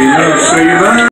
you know.